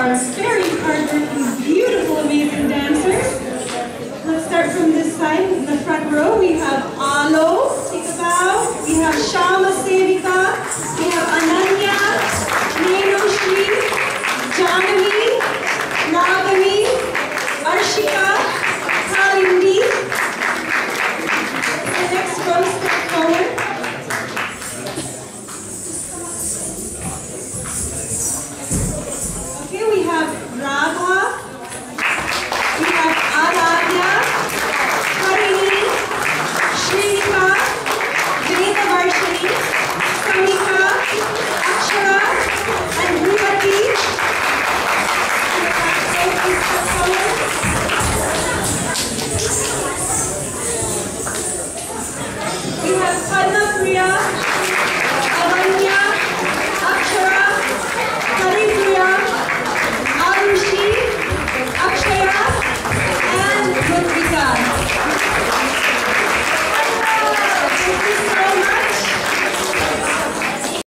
our very hardworking, beautiful, amazing dancers. Let's start from this side. In the front row, we have Alo, take a bow. We have Shama Sevika. We have Ananya, Neenoshi, Janami, Nagami, Arshika, Yeah.